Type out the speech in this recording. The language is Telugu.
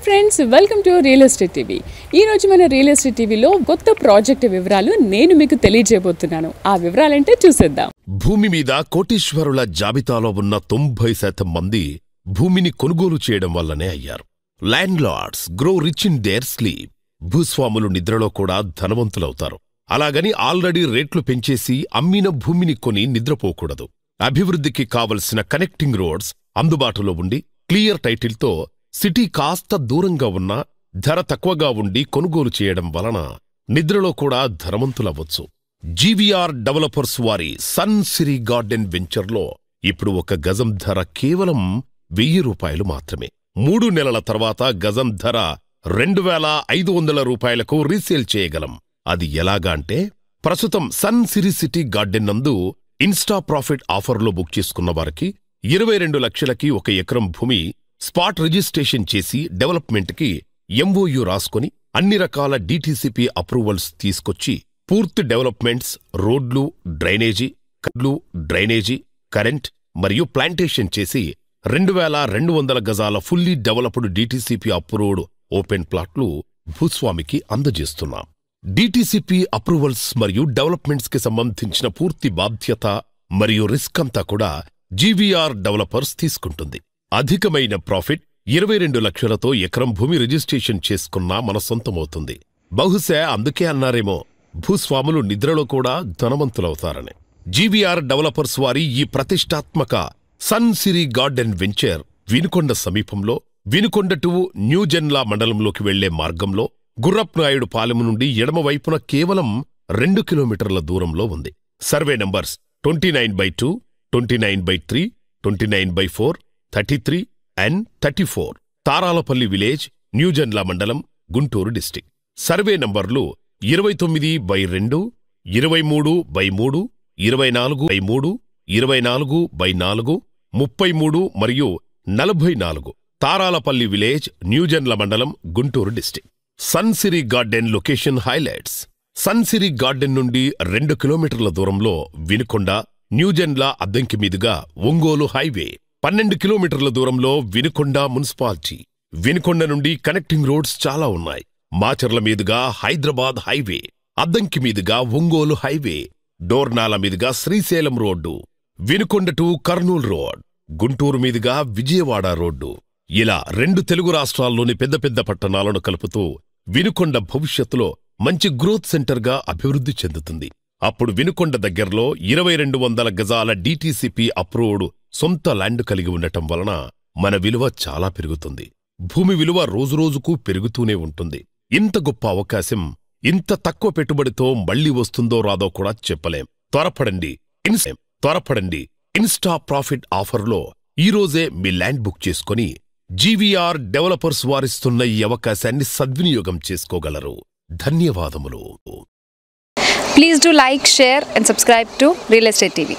Hi friends welcome to real estate TV ఈ మన రియల్ ఎస్టేట్ టీవీలో కొత్త ప్రాజెక్ట్ వివరాలు నేను మీకు తెలియజేయబోతున్నాను. ఆ వివరాలంటే చూసేద్దాం. భూమి మీద కోటీశ్వరుల జాబితాలో ఉన్న తొంభై శాతం మంది భూమిని కొనుగోలు చేయడం వల్లనే అయ్యారు. Landlords grow rich in their sleep భూస్వాములు నిద్రలో కూడా ధనవంతులవుతారు. అలాగని ఆల్రెడీ రేట్లు పెంచేసి అమ్మిన భూమిని కొని నిద్రపోకూడదు. అభివృద్ధికి కావలసిన కనెక్టింగ్ రోడ్స్ అందుబాటులో ఉండి క్లియర్ టైటిల్తో సిటీ కాస్త దూరంగా ఉన్నా ధర తక్కువగా ఉండి కొనుగోలు చేయడం వలన నిద్రలో కూడా ధనవంతులవ్వచ్చు. జీవీఆర్ డెవలపర్స్ వారి సన్ సిరీ గార్డెన్ వెంచర్లో ఇప్పుడు ఒక గజం ధర కేవలం వెయ్యి రూపాయలు మాత్రమే. మూడు నెలల తర్వాత గజం ధర రెండు వేల ఐదు వందల రూపాయలకు రీసేల్ చేయగలం. అది ఎలాగా అంటే ప్రస్తుతం సన్ సిరీ సిటీ గార్డెన్ నందు ఇన్స్టా ప్రాఫిట్ ఆఫర్లో బుక్ చేసుకున్న వారికి ఇరవై రెండు లక్షలకి ఒక ఎకరం భూమి స్పాట్ రిజిస్ట్రేషన్ చేసి డెవలప్మెంట్కి ఎంఓయు రాసుకొని అన్ని రకాల డీటీసీపీ అప్రూవల్స్ తీసుకొచ్చి పూర్తి డెవలప్మెంట్స్ రోడ్లు డ్రైనేజీ కడ్లు డ్రైనేజీ కరెంట్ మరియు ప్లాంటేషన్ చేసి రెండు వేల రెండు వందల గజాల fully developed DTCP approved open ప్లాట్లు భూస్వామికి అందజేస్తున్నాం. డీటీసీపీ అప్రూవల్స్ మరియు డెవలప్మెంట్స్కి సంబంధించిన పూర్తి బాధ్యత మరియు రిస్క్ అంతా కూడా జీవీఆర్ డెవలపర్స్ తీసుకుంటుంది. అధికమైన ప్రాఫిట్ ఇరవై రెండు లక్షలతో ఎకరం భూమి రిజిస్ట్రేషన్ చేసుకున్నా మన సొంతమవుతుంది బహుశా అందుకే అన్నారేమో భూస్వాములు నిద్రలో కూడా ధనవంతులవుతారని. జీవీఆర్ డెవలపర్స్ వారి ఈ ప్రతిష్టాత్మక sun Siri garden venture Vinukonda సమీపంలో వినుకొండ టు న్యూజెన్లా మండలంలోకి వెళ్ళే మార్గంలో గుర్రప్నాయుడు పాలెం నుండి ఎడమవైపున కేవలం రెండు కిలోమీటర్ల దూరంలో ఉంది. Survey numbers twenty nine by two twenty nine by three twenty nine by four thirty three and thirty four. Taralapalli village Nuzendla మండలం గుంటూరు డిస్టిక్. సర్వే నంబర్లు ఇరవై తొమ్మిది బై రెండు ఇరవై మూడు బై మూడు ఇరవై నాలుగు బై మూడు ఇరవై నాలుగు బై నాలుగు ముప్పై మూడు మరియు నలభై నాలుగు. తారాలపల్లి విలేజ్ న్యూజెన్ల మండలం Guntur district. Sunsiri garden location highlights. Sunsiri garden నుండి రెండు కిలోమీటర్ల దూరంలో వినుకొండ న్యూజెన్ల అద్దంకి మీదుగా ఒంగోలు హైవే. పన్నెండు కిలోమీటర్ల దూరంలో వినుకొండ మున్సిపాలిటీ. వినుకొండ నుండి కనెక్టింగ్ రోడ్స్ చాలా ఉన్నాయి. మాచర్ల మీదుగా హైదరాబాద్ హైవే అద్దంకి మీదుగా ఒంగోలు హైవే డోర్నాల మీదుగా Srisailam road Vinukonda to Kurnool road Guntur మీదుగా విజయవాడ రోడ్డు. ఇలా రెండు తెలుగు రాష్ట్రాల్లోని పెద్ద పెద్ద పట్టణాలను కలుపుతూ వినుకొండ భవిష్యత్తులో మంచి గ్రోత్ సెంటర్గా అభివృద్ధి చెందుతుంది. అప్పుడు వినుకొండ దగ్గరలో ఇరవై రెండు వందల గజాల డీటీసీపీ అప్రూవ్డ్ సొంత ల్యాండ్ కలిగి ఉండటం వలన మన విలువ చాలా పెరుగుతుంది. భూమి విలువ రోజురోజుకు పెరుగుతూనే ఉంటుంది. ఇంత గొప్ప అవకాశం ఇంత తక్కువ పెట్టుబడితో మళ్ళీ వస్తుందో రాదో కూడా చెప్పలేం. త్వరపడండి ఇన్స్ త్వరపడండి. ఇన్స్టా ప్రాఫిట్ ఆఫర్లో ఈరోజే మీ ల్యాండ్ బుక్ చేసుకుని జీవీఆర్ డెవలపర్స్ వారిస్తున్న ఈ అవకాశాన్ని సద్వినియోగం చేసుకోగలరు. ధన్యవాదములు. Please do like share and subscribe to real estate TV